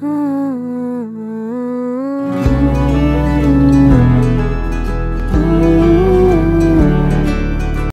Hmm.